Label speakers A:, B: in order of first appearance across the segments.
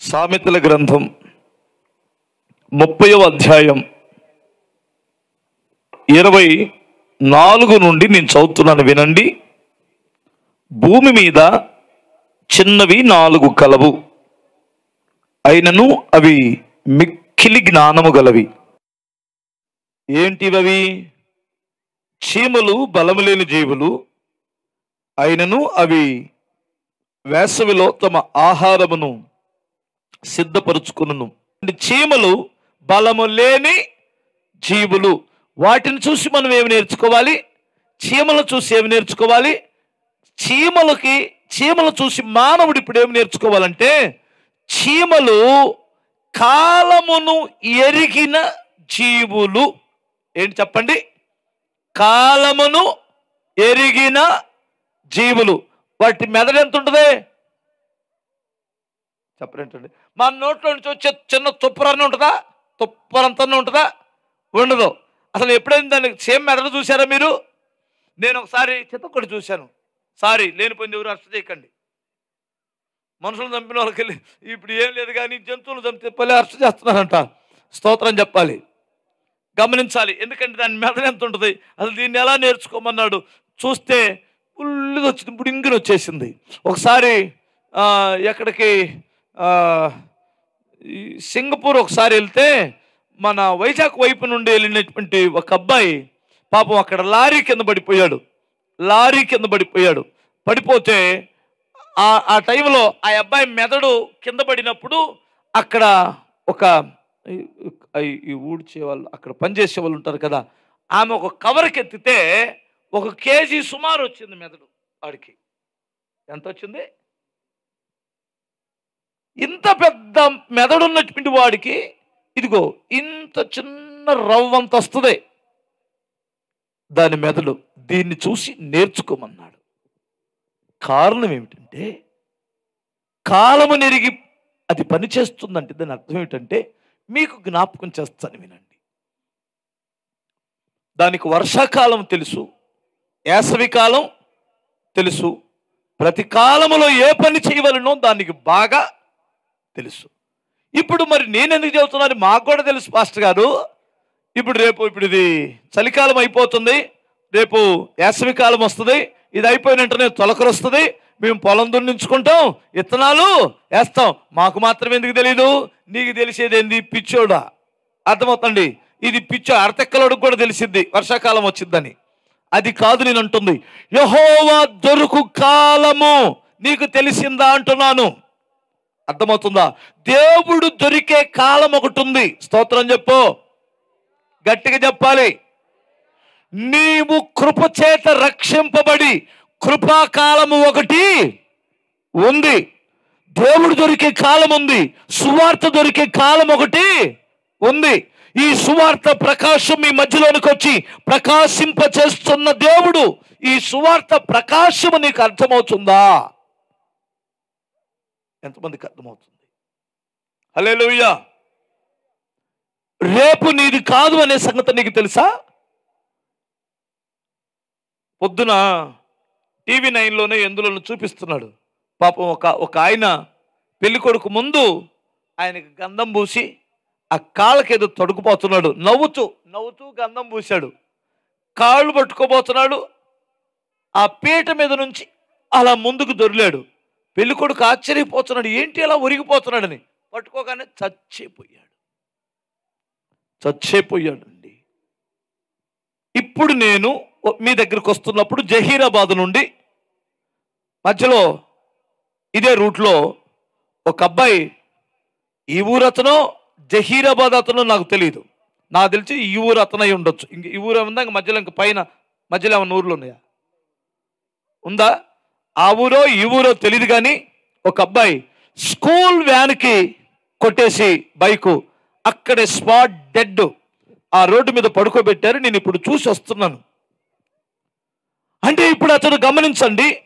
A: సామెతల గ్రంథం ముప్పయో అధ్యాయం ఇరవై నాలుగు నుండి నేను చదువుతున్నాను వినండి. భూమి మీద చిన్నవి నాలుగు కలవు అయినను అవి మిక్కిలి జ్ఞానము గలవి. ఏంటివవి? చీమలు బలము లేని జీవులు అయినను అవి వేసవిలో తమ ఆహారమును సిద్ధపరుచుకును చీమలు బలము లేని జీవులు. వాటిని చూసి మనం ఏమి నేర్చుకోవాలి? చీమలు చూసి ఏమి నేర్చుకోవాలి? చీమలకి చీమలు చూసి మానవుడు ఇప్పుడు ఏమి నేర్చుకోవాలంటే చీమలు కాలమును ఎరిగిన జీవులు. ఏంటి చెప్పండి? కాలమును ఎరిగిన జీవులు. వాటి మెదడు ఎంత ఉంటుంది చెప్పండి మా నోట్లో నుంచి వచ్చే చిన్న తుప్పరన్న ఉంటుందా? తుప్పరంతా ఉంటుందా? ఉండదు. అసలు ఎప్పుడైనా దాన్ని సేమ్ మెదడు చూసారా మీరు? నేను ఒకసారి చిత్తకొడి చూశాను. సారీ లేనిపోయింది ఎవరు అర్థం చేయకండి. మనుషులను చంపిన వాళ్ళకి వెళ్ళి ఇప్పుడు ఏం లేదు కానీ జంతువులు చంపితే పల్లె అరెస్ట్ చేస్తున్నారంట. స్తోత్రం చెప్పాలి. గమనించాలి. ఎందుకంటే దాని మెదడు ఎంత ఉంటుంది? అసలు దీన్ని ఎలా నేర్చుకోమన్నాడు? చూస్తే ఫుల్గా వచ్చింది బుడింగిని వచ్చేసింది ఒకసారి ఎక్కడికి సింగపూర్ ఒకసారి వెళ్తే మన వైజాగ్ వైపు నుండి వెళ్ళినటువంటి ఒక అబ్బాయి పాపం అక్కడ లారీ కింద పడిపోయాడు. లారీ కింద పడిపోయాడు. పడిపోతే ఆ టైంలో ఆ అబ్బాయి మెదడు కింద పడినప్పుడు అక్కడ ఒక ఈ- ఈ ఊడ్చే వాళ్ళు అక్కడ పనిచేసే వాళ్ళు ఉంటారు కదా ఆమె ఒక కవర్కి ఎత్తితే ఒక కేజీ సుమారు వచ్చింది మెదడు వాడికి ఎంత వచ్చింది? ఇంత పెద్ద మెదడు ఉన్నటువంటి వాడికి ఇదిగో ఇంత చిన్న రవ్వంత వస్తుంది. దాని మెదడు దీన్ని చూసి నేర్చుకోమన్నాడు. కారణం ఏమిటంటే కాలము నెరిగి అది పనిచేస్తుందంటే దాని అర్థం ఏమిటంటే మీకు జ్ఞాపకం చేస్తాను వినండి. దానికి వర్షాకాలం తెలుసు వేసవికాలం తెలుసు ప్రతి కాలంలో ఏ పని చేయవలనో దానికి బాగా తెలుసు. ఇప్పుడు మరి నేను ఎందుకు చెబుతున్నాను? మాకు కూడా తెలుసు పాస్టర్ గారు. ఇప్పుడు రేపు ఇప్పుడు ఇది చలికాలం అయిపోతుంది. రేపు వేసవి కాలం వస్తుంది. ఇది అయిపోయిన వెంటనే తొలకరు వస్తుంది. మేము పొలం దున్నించుకుంటాం. విత్తనాలు వేస్తాం. మాకు మాత్రం ఎందుకు తెలియదు నీకు తెలిసేది ఏంది? పిచ్చోడా. అర్థమవుతుంది ఇది పిచ్చో అరతెక్కలోడికి కూడా తెలిసింది వర్షాకాలం వచ్చిందని అది కాదు నేను అంటుంది. యహోవా దొరుకు కాలము. నీకు తెలిసిందా అంటున్నాను. అర్థమవుతుందా? దేవుడు దొరికే కాలం ఒకటి ఉంది స్తోత్రం చెప్పు. గట్టిగా చెప్పాలి. నీవు కృప చేత రక్షింపబడి కృపాకాలము ఒకటి ఉంది. దేవుడు దొరికే కాలం ఉంది. సువార్త దొరికే కాలం ఒకటి ఉంది. ఈ సువార్త ప్రకాశం మీ మధ్యలోనికి వచ్చి ప్రకాశింప చేస్తున్న దేవుడు ఈ సువార్త ప్రకాశము నీకు అర్థమవుతుందా? ఎంతమందికి అర్థమవుతుంది? హల్లెలూయా! రేపు నీది కాదు అనే సంగతి నీకు తెలుసా? పొద్దున టీవీ నైన్లోనే ఎందులోనూ చూపిస్తున్నాడు. పాపం ఒక ఒక ఆయన పెళ్ళి కొడుకు ముందు ఆయనకి గంధం పూసి ఆ కాళ్ళకేదో తొడుకుపోతున్నాడు. నవ్వుతూ నవ్వుతూ గంధం పూశాడు. కాళ్ళు పట్టుకోబోతున్నాడు. ఆ పీట మీద నుంచి అలా ముందుకు దొరిలాడు. పెళ్ళికొడుకు ఆశ్చర్యపోతున్నాడు ఏంటి అలా ఒరిగిపోతున్నాడని. పట్టుకోగానే చచ్చేపోయాడు. చచ్చిపోయాడండి. ఇప్పుడు నేను మీ దగ్గరికి వస్తున్నప్పుడు జహీరాబాద్ నుండి మధ్యలో ఇదే రూట్లో ఒక అబ్బాయి ఈ ఊరు అతను జహీరాబాద్ అతను నాకు తెలియదు నాకు తెలిసి ఈ ఊరు అతను అయి ఉండొచ్చు. ఇంక ఈ ఊరు ఉందా ఇంక మధ్యలో ఇంక పైన మధ్యలో ఏమైనా ఊర్లు ఉన్నాయా? ఉందా? ఆ ఊరో ఈ ఊరో తెలియదు కానీ ఒక అబ్బాయి స్కూల్ వ్యాన్కి కొట్టేసి బైకు అక్కడే స్పాట్ డెడ్ ఆ రోడ్డు మీద పడుకోబెట్టారు. నేను ఇప్పుడు చూసి వస్తున్నాను. అంటే ఇప్పుడు అతడు గమనించండి.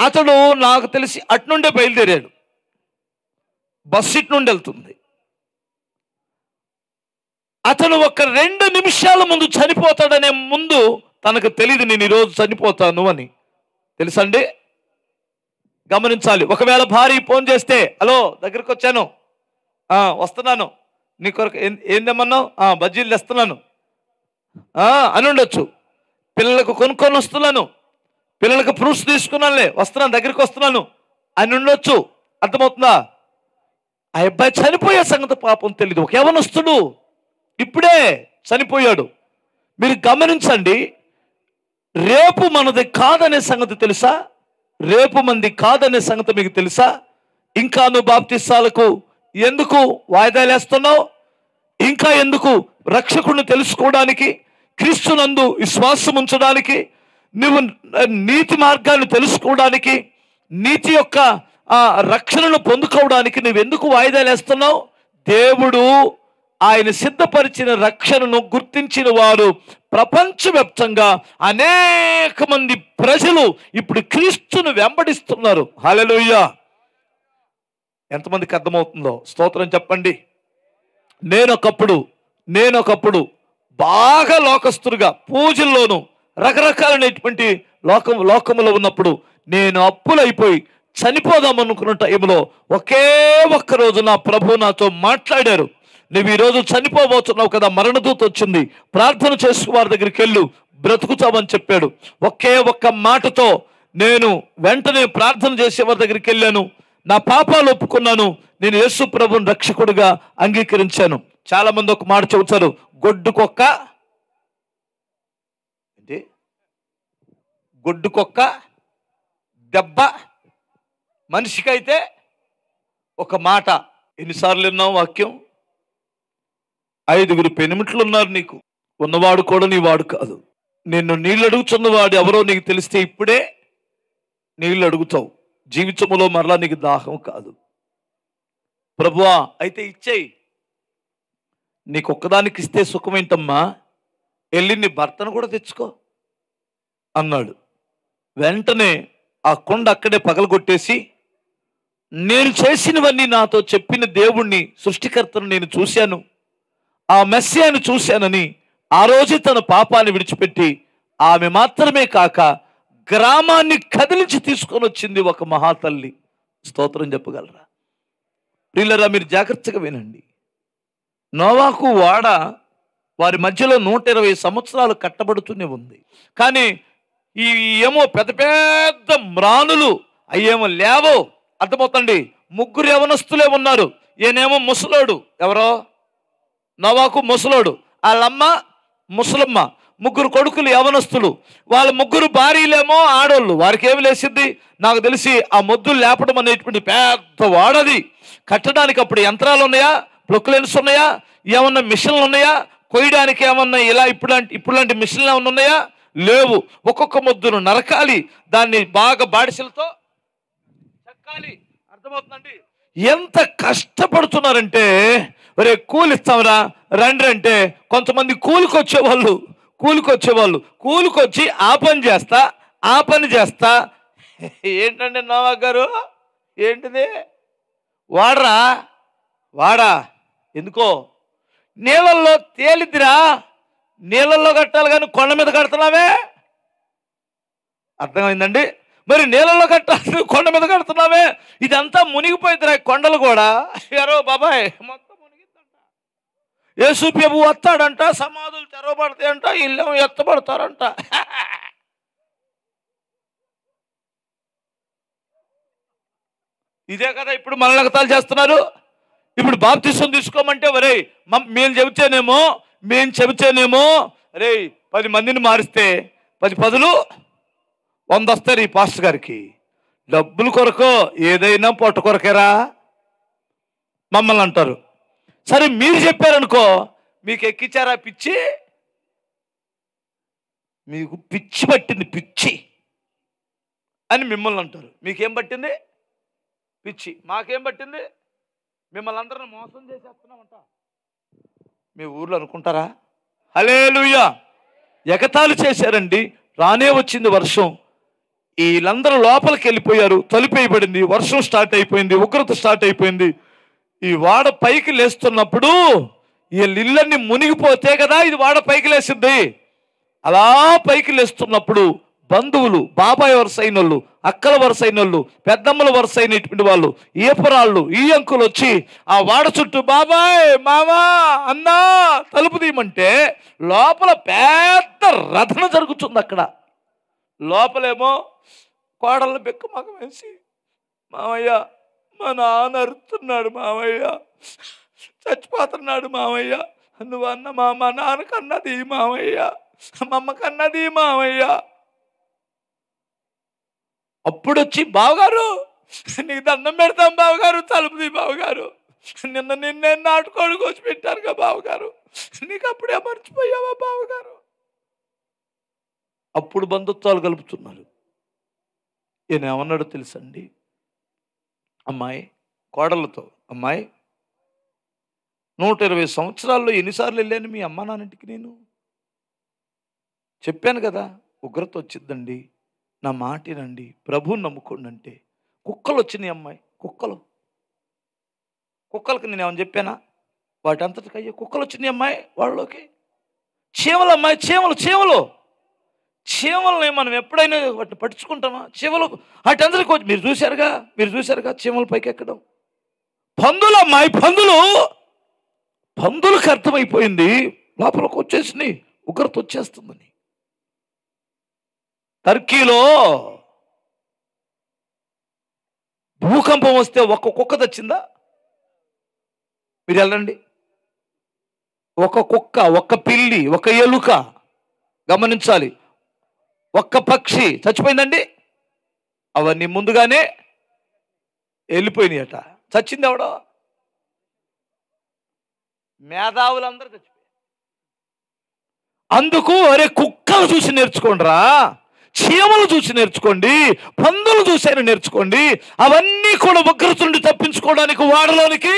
A: అతడు నాకు తెలిసి అట్నుండే బయలుదేరాడు. బస్ ఇటు నుండి వెళ్తుంది. అతను ఒక రెండు నిమిషాల ముందు చనిపోతాడనే ముందు తనకు తెలియదు నేను ఈరోజు చనిపోతాను అని. తెలుసండి? గమనించాలి. ఒకవేళ భార్య ఫోన్ చేస్తే హలో దగ్గరికి వచ్చాను వస్తున్నాను. నీ కొరకు ఏం- తెమ్మన్నావు? బజ్జీలు తెస్తున్నాను. అని ఉండొచ్చు. పిల్లలకు కొనుక్కొని వస్తున్నాను. పిల్లలకు ప్రూఫ్స్ తీసుకున్నానులే వస్తున్నాను దగ్గరికి వస్తున్నాను అని ఉండొచ్చు. అర్థమవుతుందా? ఆ అబ్బాయి చనిపోయే సంగతి పాపం తెలియదు ఒక యవనస్తుడు ఇప్పుడే చనిపోయాడు. మీరు గమనించండి రేపు మనది కాదనే సంగతి తెలుసా? రేపు మంది కాదనే సంగతి మీకు తెలుసా? ఇంకా నువ్వు బాప్తిస్తాలకు ఎందుకు వాయిదాలు వేస్తున్నావు? ఇంకా ఎందుకు రక్షకుడిని తెలుసుకోవడానికి క్రీస్తునందు విశ్వాసం ఉంచడానికి నువ్వు నీతి మార్గాన్ని తెలుసుకోవడానికి నీతి యొక్క ఆ రక్షణను పొందుకోవడానికి నువ్వెందుకు వాయిదాలు వేస్తున్నావు? దేవుడు ఆయన సిద్ధపరిచిన రక్షణను గుర్తించిన వారు ప్రపంచవ్యాప్తంగా అనేక మంది ప్రజలు ఇప్పుడు క్రీస్తును వెంబడిస్తున్నారు. హాలలోయ ఎంతమందికి అర్థమవుతుందో? స్తోత్రం చెప్పండి. నేనొకప్పుడు నేనొకప్పుడు బాగా లోకస్తుడుగా పూజల్లోనూ రకరకాలైనటువంటి లోకం లోకములో ఉన్నప్పుడు నేను అప్పులైపోయి చనిపోదాం అనుకున్న టైంలో ఒకే ఒక్క రోజు నా ప్రభు నాతో మాట్లాడారు. నువ్వు ఈరోజు చనిపోబోతున్నావు కదా మరణదూత వచ్చింది. ప్రార్థన చేసుకు వారి దగ్గరికి వెళ్ళు బ్రతుకుతామని చెప్పాడు. ఒకే ఒక్క మాటతో నేను వెంటనే ప్రార్థన చేసే వారి దగ్గరికి వెళ్ళాను. నా పాపాలు ఒప్పుకున్నాను. నేను యేసు ప్రభుని రక్షకుడిగా అంగీకరించాను. చాలా మంది ఒక మాట చెబుతారు గొడ్డుకొక్క ఏంటి? గొడ్డుకొక్క దెబ్బ మనిషికైతే ఒక మాట. ఎన్నిసార్లు విన్నావు వాక్యం? ఐదుగురు పెనిమిట్లు ఉన్నారు నీకు. ఉన్నవాడు కూడా నీ వాడు కాదు. నిన్ను నీళ్ళు అడుగుతున్నవాడు ఎవరో నీకు తెలిస్తే ఇప్పుడే నీళ్ళు అడుగుతావు జీవితంలో మరలా నీకు దాహం కాదు. ప్రభువా అయితే ఇచ్చేయి. నీకు ఒక్కదానికి ఇస్తే సుఖమేంటమ్మా? వెళ్ళి నీ భర్తను కూడా తెచ్చుకో అన్నాడు. వెంటనే ఆ కొండ అక్కడే పగలగొట్టేసి నేను చేసినవన్నీ నాతో చెప్పిన దేవుణ్ణి సృష్టికర్తను నేను చూశాను. ఆ మెస్సియాను చూశానని ఆ రోజు తన పాపాన్ని విడిచిపెట్టి ఆమె మాత్రమే కాక గ్రామాన్ని కదిలించి తీసుకొని వచ్చింది ఒక మహాతల్లి. స్తోత్రం చెప్పగలరా? ప్రిల్లరా మీరు జాగ్రత్తగా వినండి. నోవాకు వాడ వారి మధ్యలో నూట ఇరవై సంవత్సరాలు కట్టబడుతూనే ఉంది. కానీ ఈ ఏమో పెద్ద పెద్ద మ్రానులు అయ్యేమో లేవో అర్థమవుతండి ముగ్గురు యవనస్తులే ఉన్నారు. ఈయనేమో ముసలోడు. ఎవరో? నవాకు ముసలోడు. వాళ్ళమ్మ ముసలమ్మ ముగ్గురు కొడుకులు యవనస్తులు. వాళ్ళ ముగ్గురు భార్యలేమో ఆడోళ్ళు. వారికి ఏమి లేసింది నాకు తెలిసి ఆ మొద్దులు లేపడం అనేటువంటి పెద్ద వాడది. కట్టడానికి అప్పుడు యంత్రాలు ఉన్నాయా? ప్రొక్లెన్స్ ఉన్నాయా? ఏమన్నా మిషన్లు ఉన్నాయా? కొయ్యడానికి ఏమన్నా ఇలా ఇప్పుడు ఇప్పుడులాంటి మిషన్లు ఏమన్నా ఉన్నాయా? లేవు. ఒక్కొక్క మొద్దును నరకాలి. దాన్ని బాగా బాడిసలతో చెక్కాలి. అర్థమవుతుందండి? ఎంత కష్టపడుతున్నారంటే రే కూలిస్తామరా రండి అంటే కొంతమంది కూలికొచ్చేవాళ్ళు కూలికొచ్చేవాళ్ళు కూలికొచ్చి ఆ పని చేస్తా ఆ పని చేస్తా. ఏంటండి నోవా గారు? ఏంటిది? వాడరా? వాడా? ఎందుకో? నీళ్ళల్లో తేలిద్దిరా? నీళ్ళల్లో కట్టాలి కానీ కొండ మీద కడుతున్నావే? అర్థమైందండి? మరి నీళ్ళలో కట్టాలి కొండ మీద కడుతున్నావే? ఇదంతా మునిగిపోయిందిరా ఈ కొండలు కూడా. ఎవరో బాబాయ్ మొత్తం యేసు ప్రభు వస్తాడంట సమాధులు తెరవబడతాయంట ఇల్లు ఎత్తబడతారంట. ఇదే కదా ఇప్పుడు మరణకతాలు చేస్తున్నారు. ఇప్పుడు బాప్తిసం తీసుకోమంటే ఒరే మమ్- మేము చెబితేనేమో మేము చెబితేనేమో రే పది మందిని మారిస్తే పది పదులు వంద వస్తారు ఈ పాస్టర్ గారికి. డబ్బులు కొరకు ఏదైనా పొట్ట కొరకేరా? మమ్మల్ని అంటారు. సరే మీరు చెప్పారనుకో మీకు ఎక్కించారా పిచ్చి? మీకు పిచ్చి పట్టింది పిచ్చి అని మిమ్మల్ని అంటారు. మీకేం పట్టింది? పిచ్చి. మాకేం పట్టింది? మిమ్మల్ని అందరిని మోసం చేసేస్తున్నామంట మీ ఊర్లో అనుకుంటారా? హలేలుయ్యా ఎగతాళి చేశారండి. రానే వచ్చింది వర్షం. వీళ్ళందరూ లోపలికి వెళ్ళిపోయారు. తలుపేయబడింది వర్షం స్టార్ట్ అయిపోయింది. ఉగ్రత స్టార్ట్ అయిపోయింది. ఈ వాడ పైకి లేస్తున్నప్పుడు వీళ్ళ ఇళ్ళన్ని మునిగిపోతే కదా ఇది వాడ పైకి లేసింది. అలా పైకి లేస్తున్నప్పుడు బంధువులు బాబాయ్ వరుస అయినోళ్ళు అక్కల వరుస అయినోళ్ళు పెద్దమ్మల వరుస అయినటువంటి వాళ్ళు ఈపరాళ్ళు ఈ అంకులు వచ్చి ఆ వాడ చుట్టూ బాబాయ్ మామా అన్నా తలుపు తీయమంటే లోపల పెద్ద రథన జరుగుతుంది అక్కడ. లోపలేమో కోడళ్ళ బెక్క మగం వేసి మామయ్య మా నాన్న అరుతున్నాడు మామయ్య చచ్చిపోతున్నాడు మామయ్య నువ్వు అన్న మా మా నాన్నకన్నది మామయ్య మా అమ్మ కన్నది మామయ్య అప్పుడు వచ్చి బావగారు నీకు దండం పెడతాం బావగారు తలుపుది బావగారు. నిన్న నిన్నే నాటుకోడు కోసి పెట్టారుగా బావగారు. నీకు అప్పుడే మర్చిపోయావా బావగారు? అప్పుడు బంధుత్వాలు కలుపుతున్నారు. ఈయన ఏమన్నాడో తెలుసండి? అమ్మాయి కోడలతో అమ్మాయి. నూట ఇరవై సంవత్సరాల్లో ఎన్నిసార్లు వెళ్ళాను మీ అమ్మ నాన్నింటికి నేను? చెప్పాను కదా ఉగ్రత వచ్చిందండి. నా మాటినండి ప్రభువుని నమ్ముకోండి అంటే. కుక్కలు వచ్చినాయి అమ్మాయి కుక్కలు. కుక్కలకి నేను ఏమని చెప్పానా? వాటి అంతటికి అయ్యే కుక్కలు వచ్చినాయి అమ్మాయి వాళ్ళలోకి. చీమలు అమ్మాయి చీమలు చీమలు. చీమల్ని మనం ఎప్పుడైనా వాటిని పట్టించుకుంటామా? చీమలు వాటి వచ్చి మీరు చూశారుగా? మీరు చూశారుగా చీమల పైకి ఎక్కడం? పందులు అమ్మాయి పందులు పందులకు అర్థమైపోయింది. లోపలికి వచ్చేసినాయి. ఉగ్రత వచ్చేస్తుందని. టర్కీలో భూకంపం వస్తే ఒక్క కుక్క తెచ్చిందా? మీరు వెళ్ళండి. ఒక కుక్క ఒక పిల్లి ఒక ఎలుక గమనించాలి. ఒక్క పక్షి చచ్చిపోయిందండి? అవన్నీ ముందుగానే వెళ్ళిపోయినాయట. చచ్చింది ఎవడో? మేధావులందరూ చచ్చిపోయారు. అందుకు అరే కుక్కలు చూసి నేర్చుకోండిరా చీమలు చూసి నేర్చుకోండి పందులు చూసైనా నేర్చుకోండి అవన్నీ కూడా ఉగ్రత నుండి తప్పించుకోవడానికి వాడలోనికి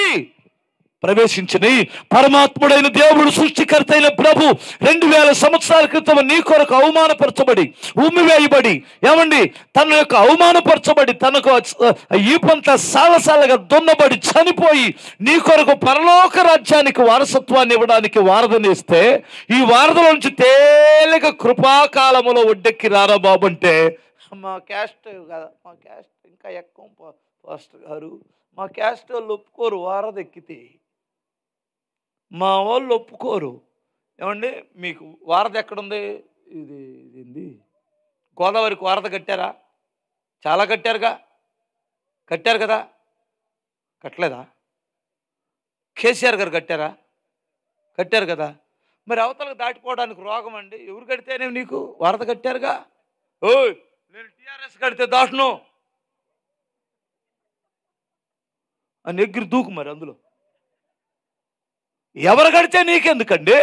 A: ప్రవేశించని పరమాత్ముడైన దేవుడు సృష్టికర్త అయిన ప్రభు రెండు వేల సంవత్సరాల క్రితం నీ కొరకు అవమానపరచబడి ఉమ్మివేయబడి ఏమండి? తన యొక్క అవమానపరచబడి తనకు ఈపంత సాలసాలగా దున్నబడి చనిపోయి నీ కొరకు పరలోక రాజ్యానికి వారసత్వాన్ని ఇవ్వడానికి వారధనిస్తే ఈ వారధల నుంచి తేలిక కృపాకాలములో ఒడ్డెక్కి రారా బాబు అంటే? మా క్యాస్ట్ కదా మా క్యాస్ట్ ఇంకా ఎక్కువ పాస్టర్ గారు మా క్యాస్ట్ వాళ్ళు ఒప్పుకోరు వారధెక్కితే. మా వాళ్ళు ఒప్పుకోరు. ఏమండి? మీకు వారధ ఎక్కడుంది? ఇది ఇది గోదావరికి వారధ కట్టారా? చాలా కట్టారుగా. కట్టారు కదా? కట్టలేదా? కేసీఆర్ గారు కట్టారా? కట్టారు కదా? మరి అవతలకు దాటిపోవడానికి రోగం అండి. ఎవరు కడితేనే నీకు వారధ కట్టారుగా? ఓ నేను టీఆర్ఎస్ కడితే దాటును. అని ఎగిరి దూకు మరి అందులో. ఎవరు కడితే నీకెందుకండి?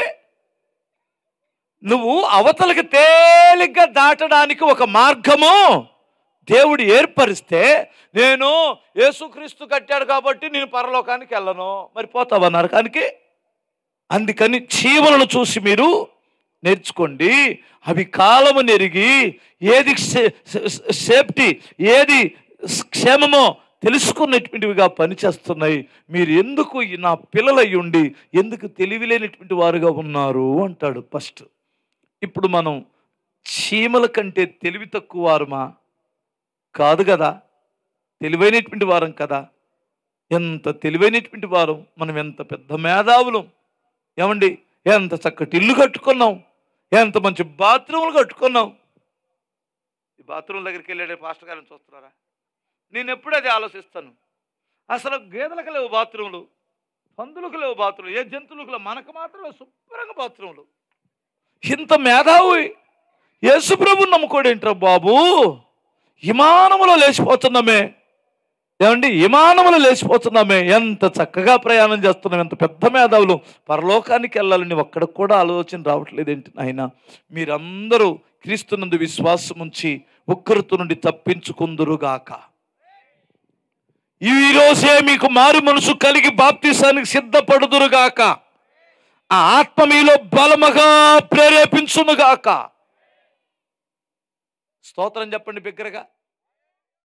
A: నువ్వు అవతలకి తేలిగ్గా దాటడానికి ఒక మార్గము దేవుడు ఏర్పరిస్తే నేను యేసుక్రీస్తు కట్టాడు కాబట్టి నేను పరలోకానికి వెళ్ళను. మరి పోతావన్నారు నరకానికి? అందుకని చీమలను చూసి మీరు నేర్చుకోండి. అవి కాలము నెరిగి ఏది సేఫ్టీ ఏది క్షేమమో తెలుసుకున్నటువంటివిగా పనిచేస్తున్నాయి. మీరు ఎందుకు నా పిల్లలై ఉండి ఎందుకు తెలివిలేనటువంటి వారుగా ఉన్నారు అంటాడు ఫస్ట్. ఇప్పుడు మనం చీమల కంటే తెలివి తక్కువ వారమా? కాదు కదా. తెలివైనటువంటి వారం కదా. ఎంత తెలివైనటువంటి వారం. మనం ఎంత పెద్ద మేధావులం. ఏమండి? ఎంత చక్కటి ఇల్లు కట్టుకున్నాం. ఎంత మంచి బాత్రూములు కట్టుకున్నాం. ఈ బాత్రూమ్ దగ్గరికి వెళ్ళాడే పాస్టర్ గారిని చూస్తున్నారా? నేను ఎప్పుడు అది ఆలోచిస్తాను. అసలు గేదెలకు లేవు బాత్రూములు పందులకు లేవు బాత్రూమ్ ఏ జంతువులకు లేవు మనకు మాత్రం శుభ్రంగా బాత్రూములు. ఇంత మేధావి యేసుప్రభు నమ్ముకోడేంట్రా బాబు? విమానములో లేచిపోతున్నామే. ఏమండి? విమానములు లేచిపోతున్నామే. ఎంత చక్కగా ప్రయాణం చేస్తున్నాం ఎంత పెద్ద మేధావులు. పరలోకానికి వెళ్ళాలని ఒక్కడికి కూడా ఆలోచన రావట్లేదేంటి నాయన? మీరందరూ క్రీస్తునందు విశ్వాసం ఉంచి ఉక్కరుతు నుండి తప్పించుకుందురుగాక. ఈ రోజే మీకు మారు మనసు కలిగి బాప్తిసానికి సిద్ధపడుదురుగాక ఆ ఆత్మ మీలో బలముగా ప్రేరేపించునుగాక స్తోత్రం చెప్పండి బిగ్గరగా.